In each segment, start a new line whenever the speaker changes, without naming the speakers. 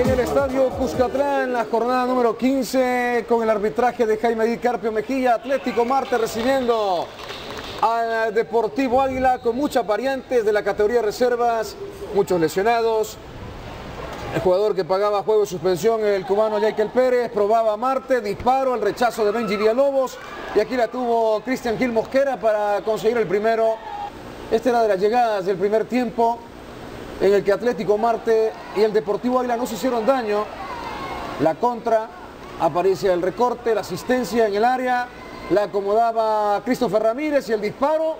Estadio Cuscatlán, la jornada número 15 con el arbitraje de Jaime Di Carpio Mejía, Atlético Marte recibiendo al Deportivo Águila con muchas variantes de la categoría reservas, muchos lesionados. El jugador que pagaba juego de suspensión, el cubano Jaikel Pérez, probaba Marte, disparo, el rechazo de Benji Villalobos y aquí la tuvo Cristian Gil Mosquera para conseguir el primero. Esta era de las llegadas del primer tiempo en el que Atlético Marte y el Deportivo Águila no se hicieron daño. La contra, aparece el recorte, la asistencia en el área, la acomodaba Christopher Ramírez y el disparo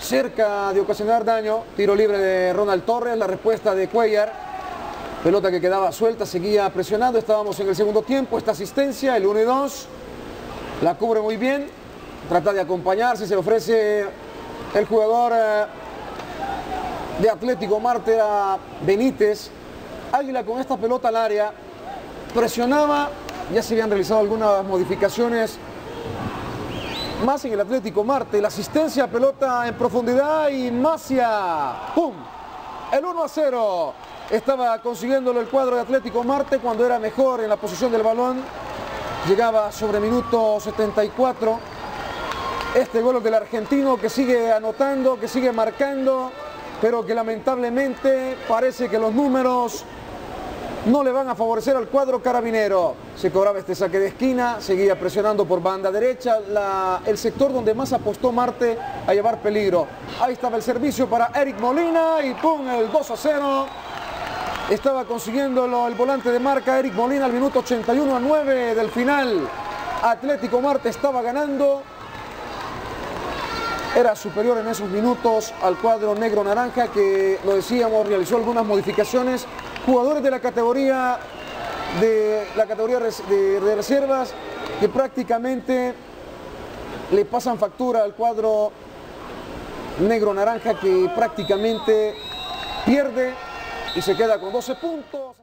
cerca de ocasionar daño. Tiro libre de Ronald Torres, la respuesta de Cuellar. Pelota que quedaba suelta, seguía presionando, estábamos en el segundo tiempo, esta asistencia, el 1 y 2, la cubre muy bien, trata de acompañarse, se le ofrece el jugador eh, de Atlético Marte era Benítez. Águila con esta pelota al área. Presionaba, ya se habían realizado algunas modificaciones. Más en el Atlético Marte, la asistencia, pelota en profundidad y Macia, ¡pum! El 1 a 0 estaba consiguiéndolo el cuadro de Atlético Marte cuando era mejor en la posición del balón, llegaba sobre minuto 74, este gol del argentino que sigue anotando, que sigue marcando, pero que lamentablemente parece que los números no le van a favorecer al cuadro carabinero. Se cobraba este saque de esquina, seguía presionando por banda derecha, el sector donde más apostó Marte a llevar peligro. Ahí estaba el servicio para Eric Molina y ¡pum! el 2 a 0. Estaba consiguiéndolo el volante de marca Eric Molina al minuto 81 a 9 del final. Atlético Marte estaba ganando era superior en esos minutos al cuadro negro-naranja que, lo decíamos, realizó algunas modificaciones. Jugadores de la categoría de la categoría de, reservas que prácticamente le pasan factura al cuadro negro-naranja que prácticamente pierde y se queda con 12 puntos.